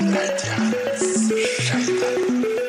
Let's shine.